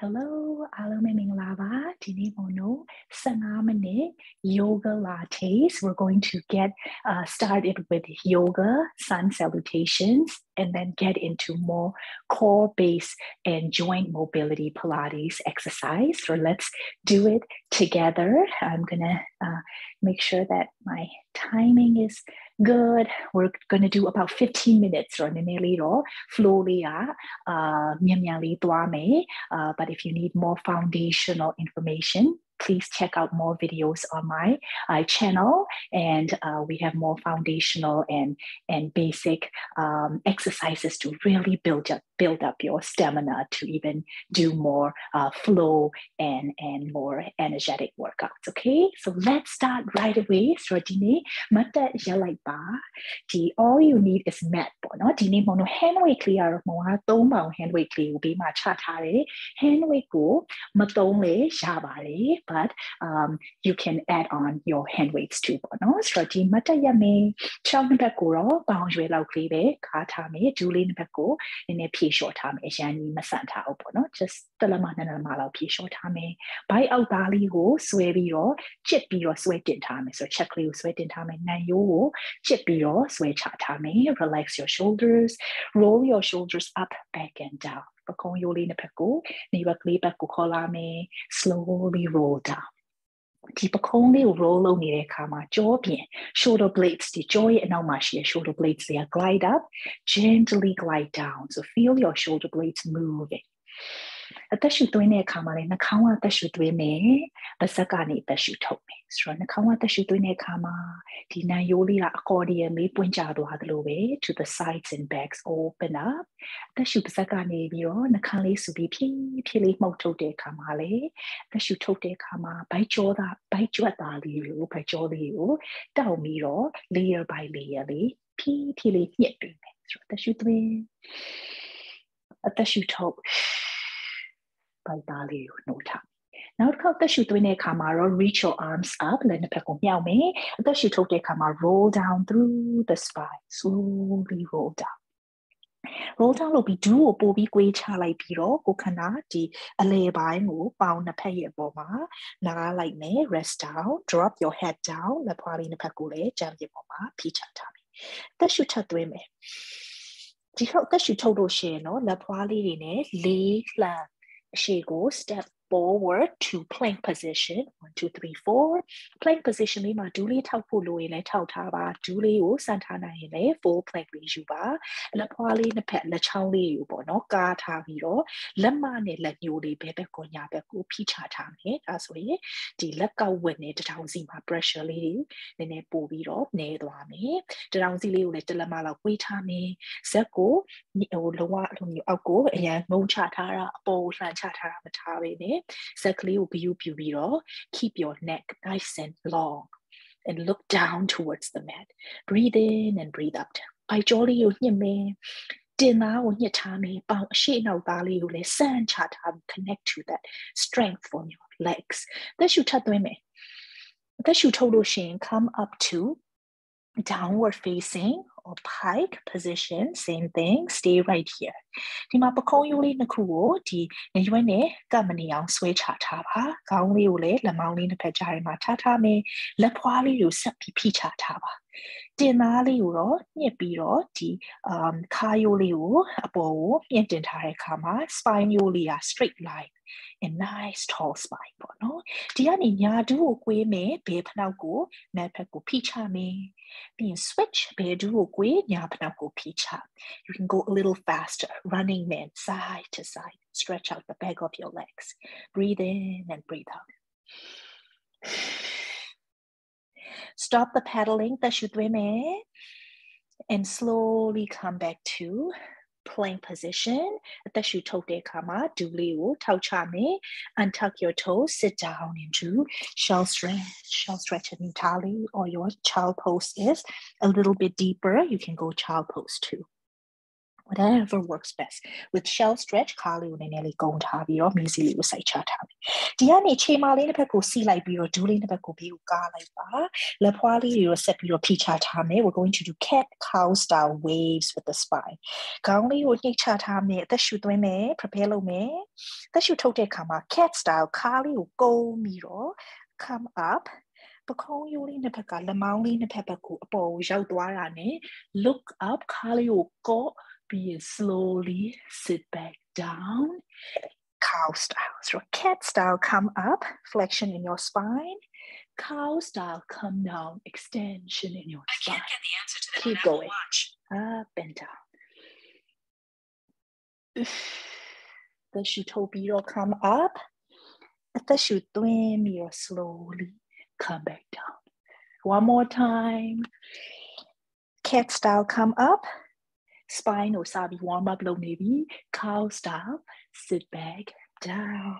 Hello အားလုံးပဲမင်္ဂလာပါဒီနေ့မို့လို့15မိနစ် yoga lattes we're going to get uh, started with yoga sun salutations and then get into more core base and joint mobility pilates exercise so let's do it together i'm gonna uh, make sure that my timing is good. We're going to do about 15 minutes or nearly or floria, uh, but if you need more foundational information, please check out more videos on my uh, channel. And uh, we have more foundational and, and basic um, exercises to really build your build up your stamina to even do more uh, flow and, and more energetic workouts. Okay, so let's start right away. So dine mata jalai ba. All you need is mat bo. No, dine mono hand weight clear mo ha hand weight clear ubi ma cha tha hand weight ko ma le ya. But um, you can add on your hand weights too. bono. So di mata yame me chong na ba ko lau clear be ka tha me du le ne ne pi လေးနှစ်ဘက်ကိုနည်းနည်းဖြည့်လျှော့ထားမယ်အရန်ကြီးမဆန့်ထားဘူးပေါ့နော် just တလမနှစ်လမလောက်ဖြည့်လျှော့ထားမယ်ဘိုက်အောက်သားလေးကိုဆွဲပြီးတော့ချစ်ပြီးတော့ဆွဲတင်ထားမယ်ဆိုတော့ check လေးကိုဆွဲတင်ထားမယ်နံရိုးကိုချစ်ပြီးတော့ဆွဲချထားမယ် relax your shoulders roll your shoulders up back and down ပကုံးရိုးလေးနှစ်ဖက်ကိုနေဘက်ကလေးဘက်ကိုခေါ်လာမယ် slowly roll down ဒီပခုံးလေးကို roll လုပ်နေတဲ့အခါမှာကြောပြင် shoulder blades ဒီကြောရဲ့အနောက်မှာရှိတဲ့ shoulder blades တွေက glide up gently glide down so feel your shoulder blades moving အသက်ရှူသွင်းတဲ့အခါမှာလည်းနှာခေါင်းကအသက်ရှူသွင်းမယ်ပါးစပ်ကနေအသက်ရှူထုတ်မယ်ဆိုတော့နှာခေါင်းကအသက်ရှူသွင်းတဲ့အခါမှာဒီနံရိုးလေးကအကော်ဒီယန်လေးပွင့်ကျသွားသလိုပဲ to the sides and backs open up အသက်ရှူပါးစပ်ကနေပြီးတော့နှာခေါင်းလေးဆူပြီးဖြည်းဖြည်းလေးမှုတ်ထုတ်တဲ့အခါမှာလေအသက်ရှူထုတ်တဲ့အခါမှာဘိုက်ကြောသားဘိုက်ကြွက်သားလေးကိုဘိုက်ကြောလေးကိုတောက်ပြီးတော့ layer by layer လေးဖြည်းဖြည်းလေးညှစ်ပေးမယ်ဆိုတော့အသက်ရှူသွင်းအသက်ရှူထုတ် ပိုက်သားလေးကိုနှုတ်ထားနောက်တစ်ခါသက်ရှူသွင်းတဲ့အခါမှာတော့ reach your arms up လက်နှစ်ဖက်ကိုမြှောက်မယ်အသက်ရှူထုတ်တဲ့အခါမှာ roll down through the spine slowly roll down roll down လုပ်ပြီး do ကိုပို့ပြီးကွေးချလိုက်ပြီးတော့ကိုခန္ဓာဒီအလေပိုင်းကိုပေါင်နှစ်ဖက်ရဲ့အပေါ်မှာနားလိုက်မယ် rest down drop your head down လက်ဖွားလေးနှစ်ဖက်ကိုလည်းကြမ်းပြပေါ်မှာဖိချထားမယ်သက်ရှူထပ်သွင်းမယ်ဒီခေါက်သက်ရှူထုတ်လို့ရှိရင်တော့လက်ဖွားလေးတွေနဲ့လေးလှမ်း she goes step forward to plank position 1 2 3 4 plank position လေးမှာဒူးလေးထောက်ဖို့လိုရင်လည်းထောက်ထားပါဒူးလေးကိုစမ်းထားနိုင်ရင်လည်း full plank လေးယူပါလက်ဖွားလေးနှစ်ဖက်လက်ချောင်းလေးကိုပေါ့နော်ကားထားပြီးတော့လက်မနဲ့လက်ညှိုးလေးဘဲဘက်ကိုညာဘက်ကိုဖိချထားမယ်ဒါဆိုရင်ဒီလက်ကောက်ဝက်နဲ့တထောင်စီမှာ pressure လေးတွေနည်းနည်းပို့ပြီးတော့နည်းသွားမယ်တထောင်စီလေးကိုလည်းတလက်မလောက်ဝေးထားမယ်ဇက်ကိုဟိုလုံးဝလိုမျိုးအောက်ကိုအရန်ငုံချထားတာအပေါ်လှန်ချထားတာမထားဘဲနဲ့ ဇက်ကလေးကိုဂယူပြူပြီးတော့ keep your neck nice and long and look down towards the mat breathe in and breathe out ဘိုက်ကြောလေးကိုညှစ်မယ်တင်သားကိုညှစ်ထားမယ်ပေါင်အရှိနောက်သားလေးကိုလည်းစမ်းချထား connect to that strength from your legs သက်ရှူထပ်သွင်းမယ်သက်ရှူထုတ်လို့ရှိရင် come up to downward facing Or pike position same thing stay right here ဒီမှာပခုံးရိုးလေးနှစ်ခုကိုဒီနေရွက်နဲ့ကပ်မနေအောင်ဆွဲချထားပါခေါင်းလေးကိုလည်းလက်မောင်းလေးနှစ်ဖက်ကြားထဲမှာထားထားမယ်လက်ဖွားလေးကိုဆက်ပြီးဖိချထားပါ တင်သားလေးကိုတော့ညှစ်ပြီးတော့ဒီ um ခါရိုးလေးကိုအပေါ်ကိုမြင့်တင်ထားတဲ့အခါမှာ spine ရိုးလေးက straight line a nice tall spine ပေါ့နော်ဒီကနေညာဒူးကိုကွေးမယ်ဘယ်ဖနောက်ကိုနက်ဖက်ကိုဖိချမယ်ပြီးရင် switch ဘယ်ဒူးကိုကွေးညာဖနောက်ကိုဖိချ you can go a little faster running man side to side stretch out the back of your legs breathe in and breathe out Stop the paddling Tashudweme. And slowly come back to plank position. Atashu tote kama, do liu, tau. Untuck your toes, sit down into shell stretch. Shell stretch and Tali or your child pose is a little bit deeper. You can go child pose too whatever works best with shell stretch ခါလေးကိုနည်းနည်းလေးကုန်းထားပြီးတော့မြင်းစီလေးကိုစိုက်ချထားမယ်ဒီကနေခြေမလေးတစ်ဖက်ကိုစီးလိုက်ပြီးတော့ဒူးလေးတစ်ဖက်ကိုပြီးကိုကားလိုက်ပါလက်ဖွားလေးတွေကိုဆက်ပြီးတော့ဖိချထားမယ် we're going to do cat cow style waves with the spine ခေါင်းလေးကိုညှိချထားမယ်အသက်ရှူသွင်းမယ် prepare လုပ်မယ်အသက်ရှူထုတ်တဲ့အခါမှာ cat style ခါလေးကိုကုန်းပြီးတော့ come up ပခုံးရိုးလေးနှစ်ဖက်ကလက်မောင်းလေးနှစ်ဖက်ဘက်ကိုအပေါ်ကိုရောက်သွားတာနဲ့ look up ခါလေးကိုကော့ be slowly sit back down. Cow style, so cat style, come up, flexion in your spine. Cow style, come down, extension in your I spine. Keep going. Up and down. The shutobiro come up. The shutuemiro slowly come back down. One more time. Cat style, come up. Spine or sabi warm up low maybe. Cow style sit back down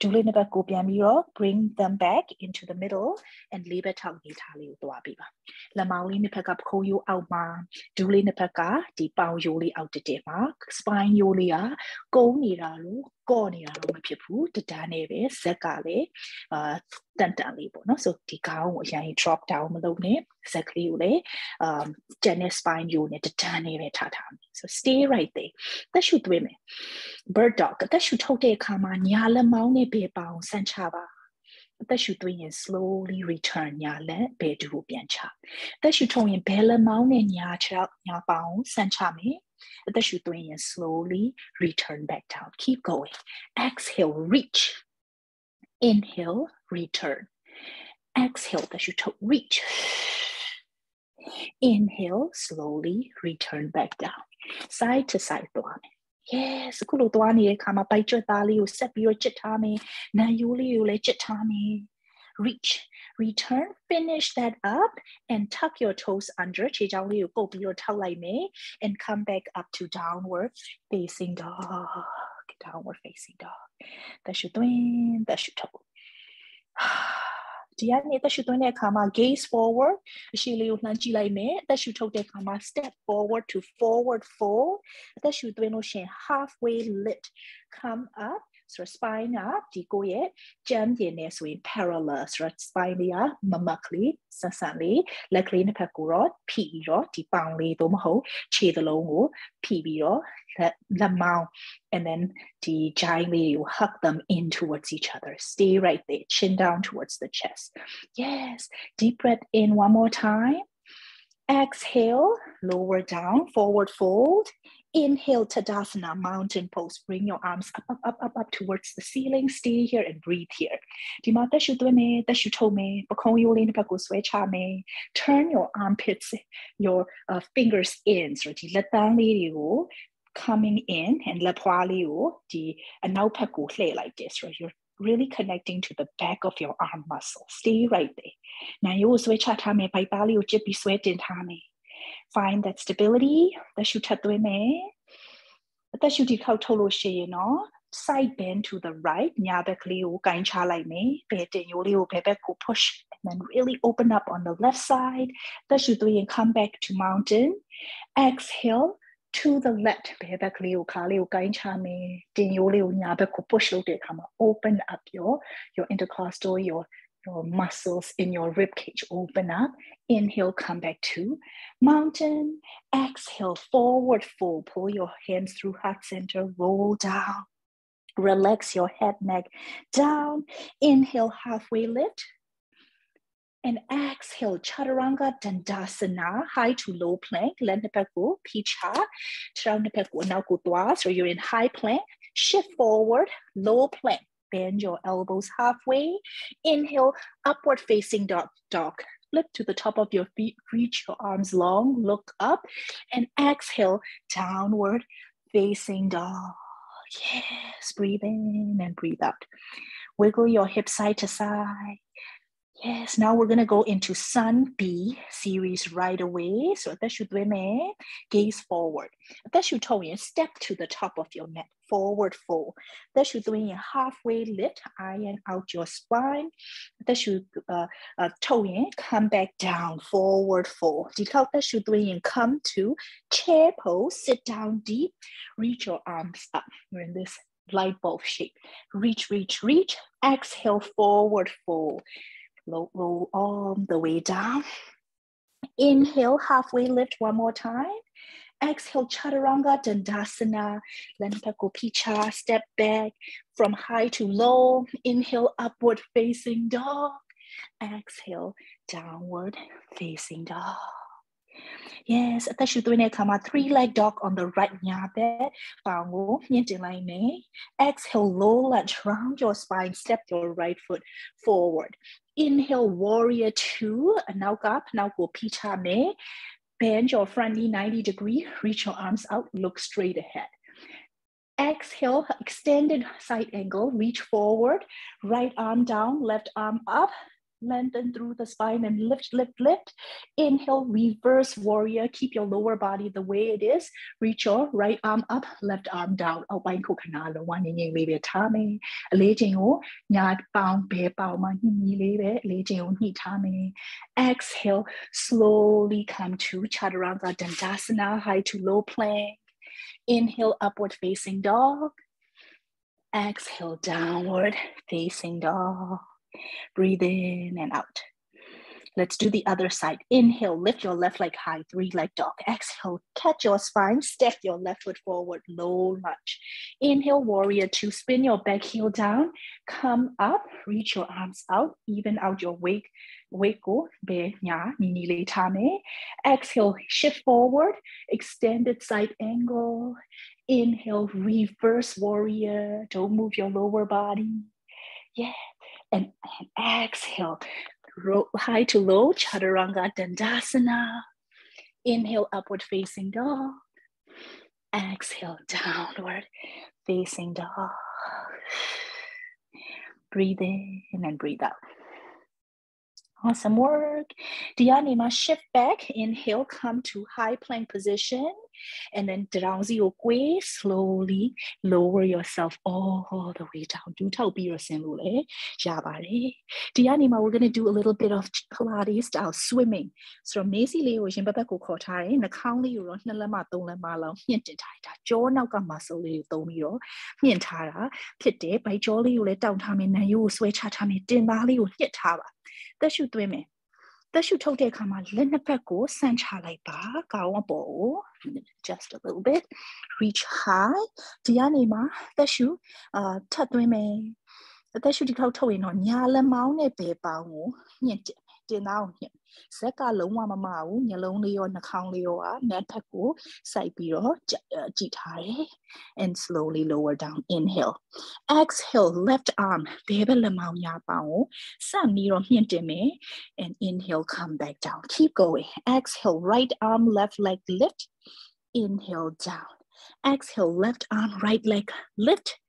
ဒူလေးနှစ်ဘက်ကိုပြန်ပြီးတော့ bring them back into the middle and လေးဘက်ထောက်နေထားလေးကိုတွားပေးပါလက်မောင်းလေးနှစ်ဘက်ကပခိုးရိုးအောက်မှာဒူလေးနှစ်ဘက်ကဒီပေါင်ရိုးလေးအောက်တက်တက်မှာ spine ရိုးလေးကကုန်းနေတာလို့ ကော့နေတာတော့မဖြစ်ဘူးတတန်းနေပဲဇက်ကလည်းအာတန်တန်လေးပေါ့နော်ဆိုဒီခေါင်းကိုအရင် drop down မလုပ်နဲ့ဇက်ကလေးကိုလည်း um tennis spine ယူနေတတန်းနေပဲထားထားမယ် so stay right there တက်ရှူသွင်းမယ် bird dog တက်ရှူထုတ်တဲ့အခါမှာညာလက်မောင်းနဲ့ဘေးပေါင်ဆန့်ချပါအသက်ရှူသွင်းရင် slowly return ညာလက်ဘယ်တူကိုပြန်ချအသက်ရှူထုတ်ရင်ဘယ်လက်မောင်းနဲ့ညာချညာပေါင်ဆန့်ချမယ် အသက်ရှူသွင်းရင် slowly return back down keep going exhale reach inhale return exhale သက်ရှူထုတ် reach inhale slowly return back down side to side သွားမယ် yes အခုလိုသွားနေတဲ့ခါမှာပိုက်ကျွတ်သားလေးကိုဆက်ပြီးတော့ချစ်ထားမယ်နံရိုးလေးကိုလည်းချစ်ထားမယ် reach return finish that up and tuck your toes under ခြေချောင်းလေးကိုပုတ်ပြီးတော့ထောက်လိုက်မယ် and come back up to downward facing dog downward facing dog သက်ရှူသွင်းသက်ရှူထုတ်ဒီကနေသက်ရှူသွင်းတဲ့အခါမှာ gaze forward အရှိလေးကိုလှမ်းကြည့်လိုက်မယ်အသက်ရှူထုတ်တဲ့အခါမှာ step forward to forward fold အသက်ရှူသွင်းလို့ရှင် halfway lift come up ဆိုတော့ spine ကဒီကိုရဲ့ကြမ်းပြင်နေဆိုရင် parallel ဆိုတော့ spine လေးကမမကလေးဆက်ဆံလေးလက်ကလေးနှစ်ဖက်ကိုတော့ဖိပြီးတော့ဒီပေါင်လေးသို့မဟုတ်ခြေသလုံးကိုဖိပြီးတော့လက်မောင်း and then ဒီ giant လေးကို hug them in towards each other stay right there chin down towards the chest yes deep breath in one more time exhale lower down forward fold Inhale Tadasana, mountain pose. Bring your arms up, up, up, up, up towards the ceiling. Stay here and breathe here. Turn your armpits, your uh, fingers in. So coming in and anaupaku play like this. Right? You're really connecting to the back of your arm muscle. Stay right there. Na yo switcha tame, pai pali o chipi sweatin tame find that stability သက်ရှူထပ်သွင်းမယ်အသက်ရှူဒီခောက်ထုတ်လို့ရှိရင်တော့ side bend to the right ညာဘက်ကလေးကိုကင်ချလိုက်မယ်ဘယ်တင်ရိုးလေးကိုဘယ်ဘက်ကို push and then really open up on the left side သက်ရှူသွင်းရင် come back to mountain exhale to the left ဘယ်ဘက်ကလေးကိုခါလေးကိုကင်ချမယ်တင်ရိုးလေးကိုညာဘက်ကို push လုပ်တဲ့အခါမှာ open up your your intercostal your your muscles in your rib cage open up Inhale, come back to mountain. Exhale, forward fold. Pull your hands through heart center. Roll down. Relax your head, neck down. Inhale, halfway lift. And exhale, Chaturanga Dandasana, high to low plank. Lendapaku, Picha. Chaturanga now go So you're in high plank. Shift forward, low plank. Bend your elbows halfway. Inhale, upward facing dog. dog flip to the top of your feet, reach your arms long, look up, and exhale, downward facing dog. Yes, breathe in and breathe out. Wiggle your hips side to side. Yes, now we're gonna go into Sun B series right away. So should me gaze forward. Tell you step to the top of your mat, forward fold. Should you halfway lift, iron out your spine. That should toe in, come back down, forward fold. Should you come to chair pose, sit down deep, reach your arms up. We're in this light bulb shape. Reach, reach, reach. Exhale, forward fold Roll, all um, the way down. Inhale, halfway lift one more time. Exhale, chaturanga, dandasana, lenta kopicha, step back from high to low. Inhale, upward facing dog. Exhale, downward facing dog. Yes, attach your twin kama three leg dog on the right nhà bed. Bow như thế. Exhale, low lunge round your spine. Step your right foot forward. Inhale Warrior Two. Now go. Now go Pita me. Bend your front knee 90 degree. Reach your arms out. Look straight ahead. Exhale, extended side angle, reach forward, right arm down, left arm up, lengthen through the spine and lift, lift, lift. Inhale, reverse warrior. Keep your lower body the way it is. Reach your right arm up, left arm down. Out by Kukanala, one in maybe a tummy. Leging or nyat bound, bear bound, my knee, leging or knee tummy. Exhale, slowly come to Chaturanga Dandasana, high to low plank. Inhale, upward facing dog. Exhale, downward facing dog. Breathe in and out. Let's do the other side. Inhale, lift your left leg high, three leg dog. Exhale, catch your spine, step your left foot forward, low lunge. Inhale, warrior two, spin your back heel down, come up, reach your arms out, even out your. Weight go, be nya, nini tame. Exhale, shift forward, extended side angle. Inhale, reverse warrior. Don't move your lower body. Yeah, and, and exhale, high to low, chaturanga dandasana. Inhale, upward facing dog. Exhale, downward facing dog. Breathe in and breathe out. Awesome work. Dianima, shift back. Inhale, come to high plank position. And then drowsy okwe, slowly lower yourself all the way down. Do tau biro senlule. Jabare. Dianima, we're going to do a little bit of Pilates style swimming. So Macy Leo Jimbabako the County Ron Nalama Tolamala, Yentita, Joe Nauka muscle Tomio, Yentara, Pite, by Jolly, you let down switch at time in Dinali, Yetara. သက်ရှူသွင်းမယ်သက်ရှူထုတ်တဲ့အခါမှာလက်နှစ်ဖက်ကိုဆန့်ချလိုက်ပါကောင်းအပေါ်ကို just a little bit reach high ဒီကနေမှသက်ရှူအာထပ်သွင်းမယ်သက်ရှူဒီထောက်ထုတ်ရင်တော့ညာလက်မောင်းနဲ့ဘယ်ပေါင်းကိုညှင့်တင်တင်သားအောင်ညှင့် ဇက်ကလုံးဝမမဘူးညလုံးလေးရောနှာခေါင်းလေးရောကနက်ဖက်ကိုစိုက်ပြီးတော့ကြည့်ထားတယ် and slowly lower down inhale exhale left arm ဘဲဘက်လက်မောင်းညာပေါင်းကိုစပြီးတော့မြင့်တင်မယ် and inhale come back down keep going exhale right arm left leg lift inhale down Exhale, left arm, right leg lift.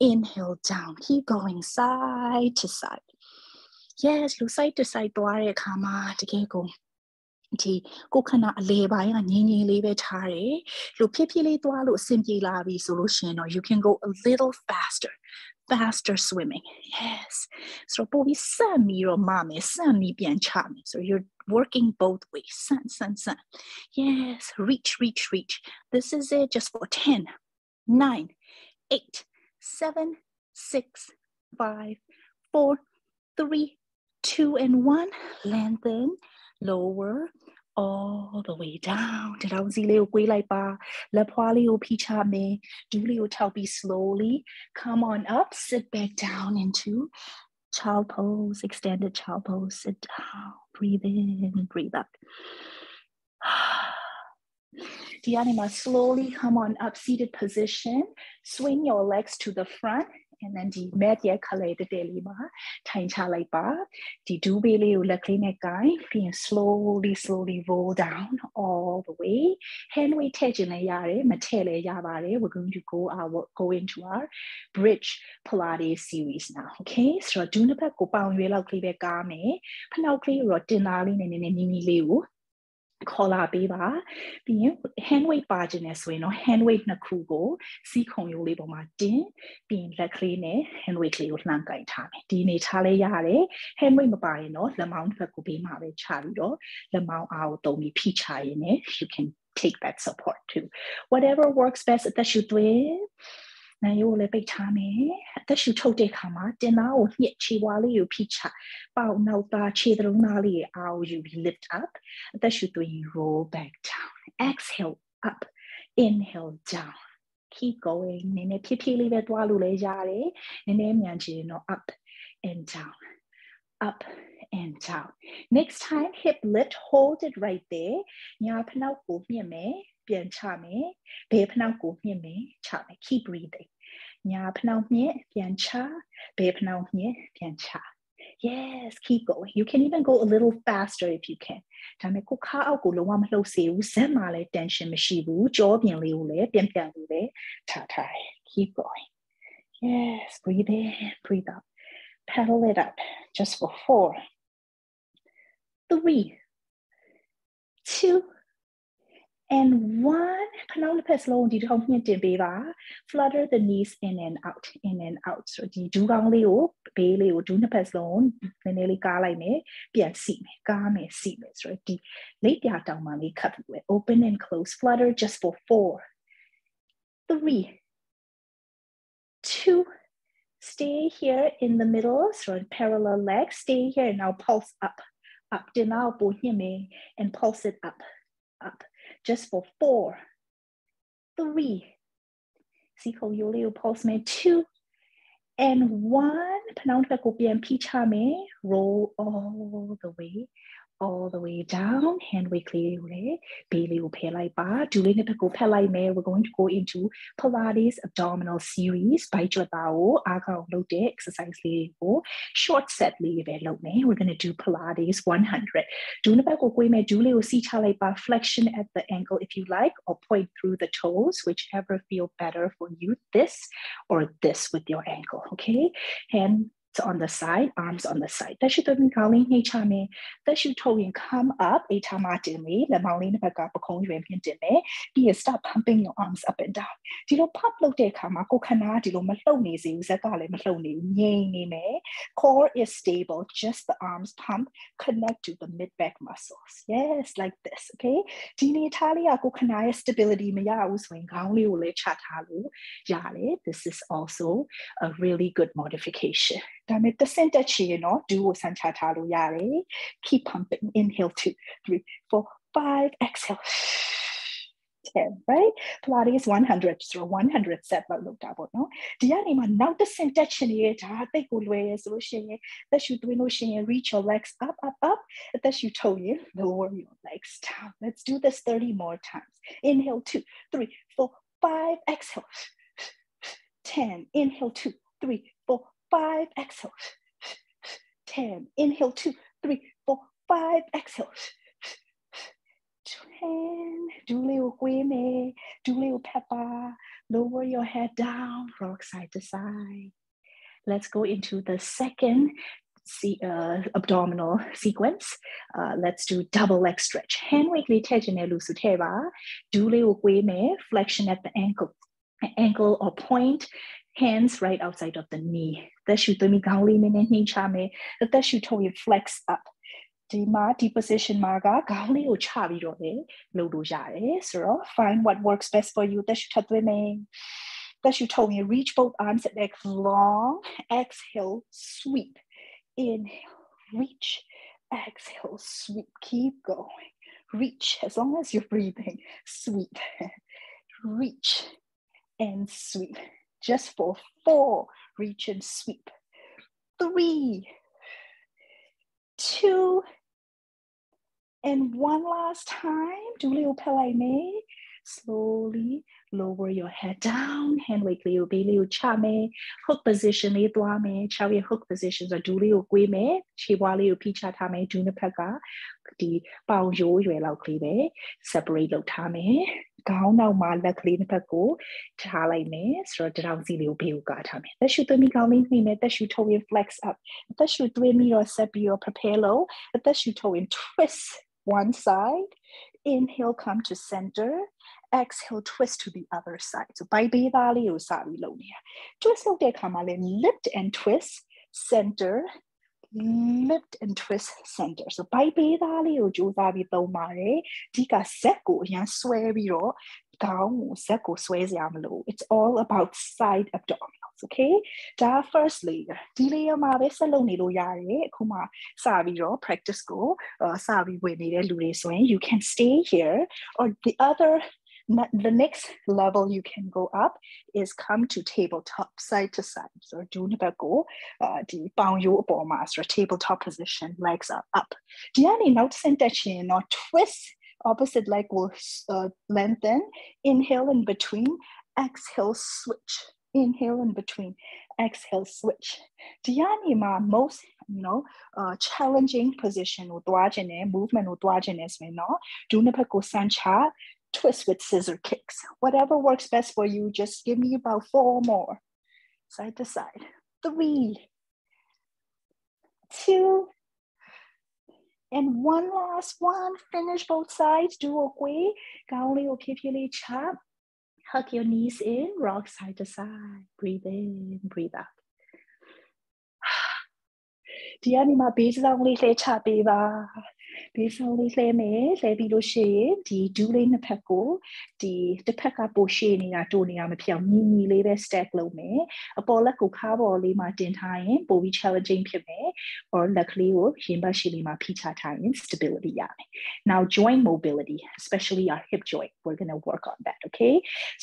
Inhale down. Keep going side to side. yes လူ site to site သွားတဲ့အခါမှာတကယ်ကိုဒီကိုခဏအလေပိုင်းကငင်းငင်းလေးပဲထားတယ်လူဖြည်းဖြည်းလေးသွားလို့အဆင်ပြေလာပြီဆိုလို့ရှင်တော့ you can go a little faster faster swimming yes so ပို့ပြီးစမ်းပြီးတော့မမယ်စမ်းပြီးပြန်ချမယ် so you're working both ways စမ်းစမ်းစမ်း yes reach reach reach this is it just for 10 9 8 7 6 5 4 3 two and one, lengthen, lower, all the way down တရောင်စီလေးကိုကွေးလိုက်ပါလက်ဖွားလေးကိုဖိချမယ်ဒူးလေးကိုထောက်ပြီး slowly come on up sit back down into child pose extended child pose sit down breathe in breathe out the animal slowly come on up seated position swing your legs to the front And then ဒီ mat ရဲ့ color တတဲလေးမှာထိုင်ချလိုက်ပါဒီဒူးဘေးလေးကိုလက်ကလေးနဲ့ကိုင်ပြီးရင် slowly slowly roll down all the way hand weight ထည့်ခြင်းလည်းရတယ်မထည့်လည်းရပါတယ် we're going to go our go into our bridge pilates series now okay ဆိုတော့ဒူးနှစ်ဖက်ကိုပေါင်ရွေးလောက်ကလေးပဲကားမယ်ဖနောက်ကလေးကိုတော့တင်သားလေးနဲ့နည်းနည်းနီးနီးလေးကို ခေါ်လာပေးပါပြီးရင် hand weight ပါခြင်းနဲ့ဆိုရင်တော့ hand weight နှစ်ခုကိုစီးခုံရိုးလေးပေါ်မှာတင်ပြီးရင်လက်ကလေးနဲ့ hand weight လေးကိုလှမ်းကင်ထားမယ်ဒီအနေထားလေးရတယ် hand weight မပါရင်တော့လက်မောင်းတစ်ဖက်ကိုဘေးမှာပဲချပြီးတော့လက်မောင်းအားကိုသုံးပြီးဖိချရင်းနဲ့ you can take that support too whatever works best အသက်ရှူသွင်း နိုင်ရိုးလည်းပိတ်ထားမယ်အသက်ရှူထုတ်တဲ့အခါမှာတင်သားကိုညှစ်ခြေပွားလေးကိုဖိချပေါက်နောက်သားခြေသလုံးသားလေးအာကိုယူပြီး lift up အသက်ရှူသွင်း roll back down exhale up inhale down keep going နည်းနည်းဖြည်းဖြည်းလေးပဲသွားလို့လည်းရတယ်နည်းနည်းမြန်ချင်တော့ up and down up and down next time hip lift hold it right there ညာဖနောက်ကိုမြင့်မယ်ပြန်ချမယ်ဘယ်ဖနောက်ကိုမြင့်မယ်ချမယ် keep breathing ညာဖနောက်မြင့်ပြန်ချဘယ်ဖနောက်မြင့်ပြန်ချ yes keep going you can even go a little faster if you can ဒါပေမဲ့ကိုခါအောက်ကိုလုံးဝမလှုပ်စေဘူးဇက်မှာလည်း tension မရှိဘူးကြောပြင်လေးကိုလည်းပြန်ပြန်လို့လည်းထားထား keep going yes breathe in breathe out pedal it up just for four three two and one Penelope's long di thong hnyat tin pe ba flutter the knees in and out in and out ဆိုဒီဒူးကောင်းလေးကိုဘေးလေးကိုဒူးနှစ်ဖက်လုံးနည်းနည်းလေးကားလိုက်မယ်ပြန်စီမယ်ကားမယ်စီမယ်ဆိုတော့ဒီလက်ပြတောင်မှလေးခတ်ပြီး open and close flutter just for 4 3 2 stay here in the middle so parallel legs stay here now pulse up up တင်တော့ပိုညှစ်မယ် and pulse it up up just for four, three, see how you little pulse me two, and one. Pronounce the roll all the way all the way down hand weight ကလေးကိုလည်းဘေးလေးကိုဖယ်လိုက်ပါဒူလေးနှစ်ဖက်ကိုဖက်လိုက်မယ် we're going to go into pilates abdominal series ဘိုက်ကျွတ်သားကိုအားကောင်းလုပ်တဲ့ exercise လေးကို short set လေးပဲလုပ်မယ် we're going to do pilates 100ဒူနှစ်ဖက်ကိုကိုွေးမယ်ဒူလေးကိုစီးချလိုက်ပါ flexion at the ankle if you like or point through the toes whichever feel better for you this or this with your ankle okay and on the side, arms on the side. That should be calling hey chame. That should told come up a tamatimi, the mountain back up a cone rampion dime. Be start pumping your arms up and down. Dilo pump lo de kama ko kana dilo maloni zagale maloni nye me. Core is stable, just the arms pump connect to the mid back muscles. Yes, like this. Okay. Dini Italia ko kana stability me ya swing kauli ule chatalu. Yale. This is also a really good modification. ဒါပေမဲ့တစ်ဆင့်တက်ချင်နော်ဒူးကိုဆန်ချထားလို့ရတယ် keep pumping inhale 2 3 4 5 exhale 10 right pilates 100 so 100 set လောက်လုပ်တာပေါ့နော်ဒီကနေမှနောက်တစ်ဆင့်တက်ချင်ရဲ့ဒါတိတ်ကိုလွယ်ရဆိုလို့ရှိရင်သက်ရှူသွင်းလို့ရှိရင် reach your legs up up up သက်ရှူထုတ်ရင် lower your legs down let's do this 30 more times inhale 2 3 4 5 exhale 10 inhale 2 3 4 five, exhale. 10, inhale, two, three, four, five, exhale. 10, do little me, do little pepper, lower your head down, rock side to side. Let's go into the second see, uh, abdominal sequence. Uh, let's do double leg stretch. Hand weekly tejine lusuteva. Do little flexion at the ankle, ankle or point hands right outside of the knee သက်ရှူသွင်းပြီးခေါင်းလေးနည်းနည်းနှိမ့်ချမယ်အသက်ရှူထုတ်ရင် flex up ဒီမှာဒီ position မှာကခေါင်းလေးကိုချပြီးတော့လေလုပ်လို့ရတယ်ဆိုတော့ find what works best for you သက်ရှူထပ်သွင်းမယ်သက်ရှူထုတ်ရင် reach both arms at neck long exhale sweep inhale reach exhale sweep keep going reach as long as you're breathing sweep reach and sweep just for four reach and sweep. Three, two, and one last time, do liu pelai me. Slowly lower your head down, hand wake liu bei liu cha me, hook position li dua me, chao ye hook positions are du liu gui me, chi wa liu pi cha ta me, du na pega, di bao yu yue lao kli me, separate lo ta me, ခေါင်းနောက်မှာလက်ကလေးတစ်ဖက်ကိုထားလိုက်မယ်ဆိုတော့တရောင်စီလေးကိုဘေးကိုကာထားမယ်သက်ရှူသွင်းပြီးခေါင်းလေးနှိမ့်မယ်သက်ရှူထုတ်ရင် flex up သက်ရှူသွင်းပြီးတော့ဆက်ပြီးတော့ prepare လို့သက်ရှူထုတ်ရင် twist one side inhale come to center exhale twist to the other side so ဘိုက်ဘေးသားလေးကိုစပြီးလုပ်နေတာ twist လုပ်တဲ့အခါမှာလည်း lift and twist center lift and twist center so ဘိုက်ဘေးသားလေးကိုကြိုးစားပြီးသုံးပါတယ်ဒီကဇက်ကိုအရန်ဆွဲပြီးတော့ခေါင်းကိုဇက်ကိုဆွဲစရာမလို it's all about side abdominals okay ဒါ first layer ဒီ layer မှာပဲဆက်လုပ်နေလို့ရတယ်အခုမှစပြီးတော့ practice ကိုစပြီးဝင်နေတဲ့လူတွေဆိုရင် you can stay here or the other the next level you can go up is come to tabletop side to side. So do na go the bound you upon master tabletop position, legs are up. Diani now center chin or twist opposite leg will uh, lengthen. Inhale in between, exhale switch. Inhale in between, exhale switch. Diani ma most you know uh, challenging position ကိုတွားခြင်းနဲ့ movement ကိုတွားခြင်းနဲ့ဆိုရင်တော့ဒုနှစ်ဖက်ကိုစမ်းချ twist with scissor kicks. Whatever works best for you, just give me about four more. Side to side. Three, two, and one last one. Finish both sides. Do a way. Gaoli or kipuli chop. Hug your knees in, rock side to side. Breathe in, breathe out. ဒီကနေမှဘေးဆောင်လေးလှည့်ချပေးပါ ဘေးဆောင်လေးလှဲမယ်လှဲပြီးလို့ရှိရင်ဒီဒူးလေးနှစ်ဖက်ကိုဒီတစ်ဖက်ကပိုရှေ့နေတာတိုးနေတာမဖြစ်အောင်ညီညီလေးပဲ stack လုပ်မယ်အပေါ်လက်ကိုခါပေါ်လေးမှာတင်ထားရင်ပိုပြီး challenging ဖြစ်မယ် or လက်ကလေးကိုရင်ဘတ်ရှိလေးမှာဖိချထားရင် stability ရမယ် now joint mobility especially our hip joint we're going to work on that okay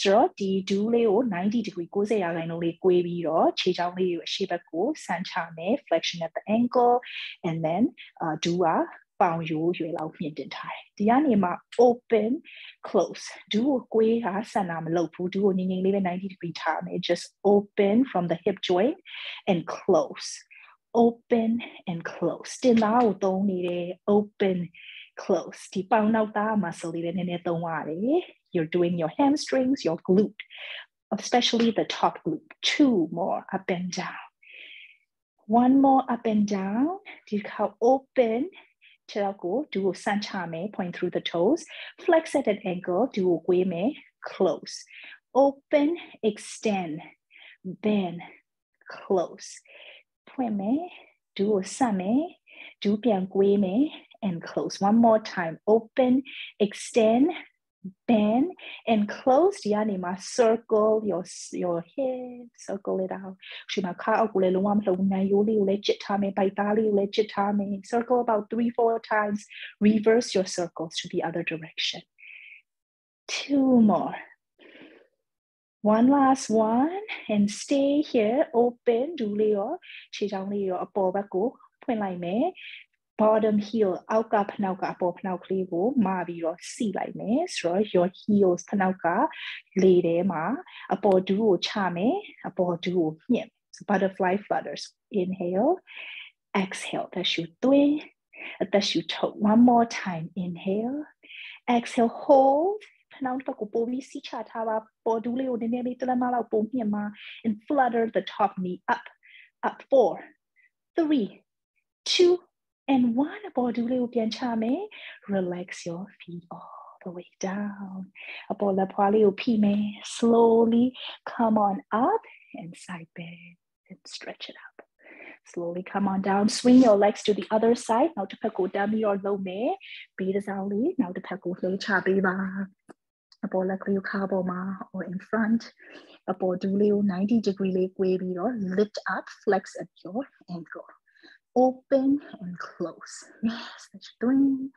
ဆိုတော့ဒီဒူးလေးကို90 degree 90ရာခိုင်နှုန်းလေး꿰ပြီးတော့ခြေချောင်းလေးကိုအရှိဘက်ကိုဆန်ချမယ် flexion at the ankle and then uh, do a ပေါင်ရိုးရွယ်လောက်မြင့်တင်ထားတယ်ဒီကနေမှ open close ဒူကိုကိုွေးတာဆန်တာမလုပ်ဘူးဒူကိုငြိမ်ငြိမ်လေးပဲ90 degree ထားမယ် just open from the hip joint and close open and close တင်သားကိုသုံးနေတယ် open close ဒီပေါင်နောက်သား muscle လေးလည်းနည်းနည်းသုံးရတယ် you're doing your hamstrings your glute especially the top glute two more up and down one more up and down ဒီခါ open ခြေထောက်ကိုဒူကိုဆန့်ချမယ် point through the toes flex at an angle ဒူကိုကွေးမယ် close open extend bend close ဖွင့်မယ်ဒူကိုဆန့်မယ်ဒူပြန်ကွေးမယ် and close one more time open extend bend and close ဒီကနေမှာ circle your your head circle it out ဒီမှာခါအောက်ကိုလည်းလုံးဝမလှုပ်ဘူးနိုင်ရိုးလေးကိုလည်းကြစ်ထားမယ်ပိုက်သားလေးကိုလည်းကြစ်ထားမယ် circle about 3 4 times reverse your circles to the other direction two more one last one and stay here open ဒူလေးရောခြေချောင်းလေးရောအပေါ်ဘက်ကိုဖွင့်လိုက်မယ် bottom heel အောက်ကဖနှောက်ကအပေါ်ဖနှောက်ကလေးကိုမပြီးတော့စီလိုက်မယ်ဆိုတော့ your heels ဖနှောက်ကလေထဲမှာအပေါ်ဒူးကိုချမယ်အပေါ်ဒူးကိုညှစ် so butterfly flutters inhale exhale သက်ရှူသွင်းအသက်ရှူထုတ် one more time inhale exhale hold ဖနှောက်တစ်ကိုပိုပြီးစီချထားပါပေါ်ဒူးလေးကိုနည်းနည်းလေးတလက်မလောက်ပုံမြင့်မှာ and flutter the top knee up up four three two and one body relax your feet all the way down slowly come on up and side bend and stretch it up slowly come on down swing your legs to the other side now to peko dummy or low me beat as ali now to peko low chabi ba apo la kliyo kabo ma or in front apo do 90 degree လေးကွေးပြီးတော့ lift up flex at your ankle open and close yes တွင်းအသက်ရှိထုတ်ပိုက်သားလေးကိုဆက် open and close. Yes, that's doing.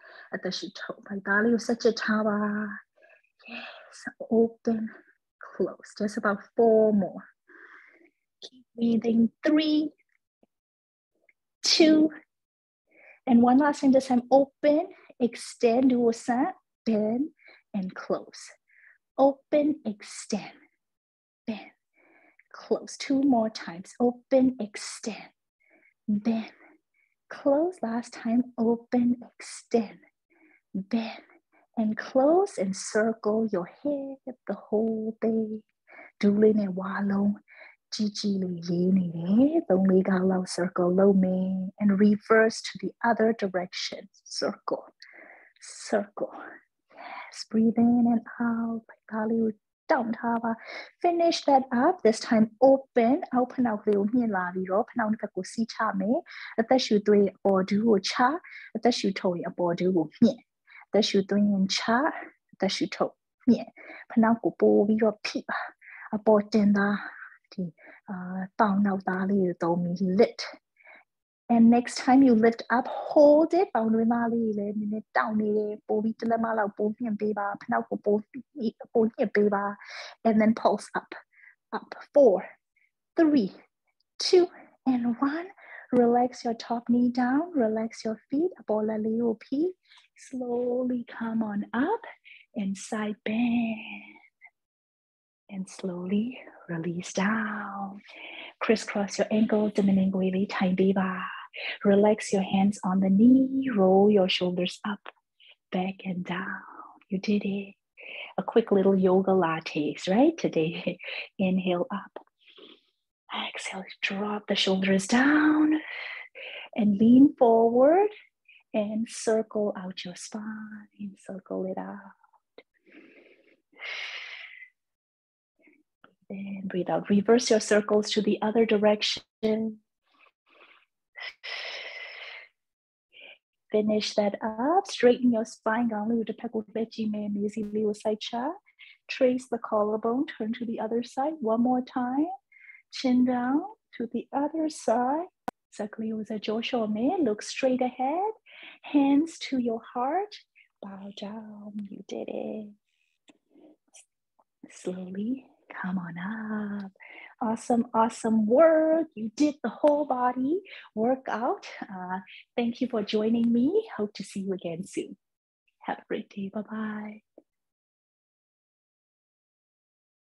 Yes, open, close. Just about four more. Keep breathing. Three, two, and one last time. This time, open, extend, bend, and close. Open, extend, bend, close. Two more times. Open, extend, bend, close last time, open, extend, bend, and close and circle your head the whole day. Duling and wallow, Gigi Luyini, Lonely Galo circle, low me, and reverse to the other direction. Circle, circle. Yes, breathe in and out, ကိုတောင့်ထားပါ finish that up this time open အောက်ဖနောက်လေးကိုမြင့်လာပြီးတော့ဖနောက်တစ်ဖက်ကိုစီးချမယ်အသက်ရှူသွေးအပေါ်ဒူးကိုချအသက်ရှူထုတ်ရင်အပေါ်ဒူးကိုမြင့်အသက်ရှူသွင်းရင်ချအသက်ရှူထုတ်မြင့်ဖနောက်ကိုပို့ပြီးတော့ဖိပါအပေါ်တင်သားဒီအာတောင်းနောက်သားလေးကိုသုံးပြီး lift and next time you lift up hold it ပေါင်းတွင်းသားလေးလည်းနည်းနည်းတောင်းနေတယ်ပိုပြီးတစ်လက်မလောက်ပိုမြင့်ပေးပါဖနောက်ကိုပိုပိုညှစ်ပေးပါ and then pulse up up four three two and one relax your top knee down relax your feet အပေါ်လက်လေးကိုဖိ slowly come on up and side bend and slowly release down. Crisscross your ankles, diminingly time biba. Relax your hands on the knee, roll your shoulders up, back and down. You did it. A quick little yogalates, right? Today, inhale up. Exhale, drop the shoulders down and lean forward and circle out your spine, circle it out. And breathe out. Reverse your circles to the other direction. Finish that up. Straighten your spine. Trace the collarbone. Turn to the other side. One more time. Chin down to the other side. Look straight ahead. Hands to your heart. Bow down. You did it. Slowly Come on up. Awesome, awesome work. You did the whole body workout. Uh, thank you for joining me. Hope to see you again soon. Have a great day. Bye bye.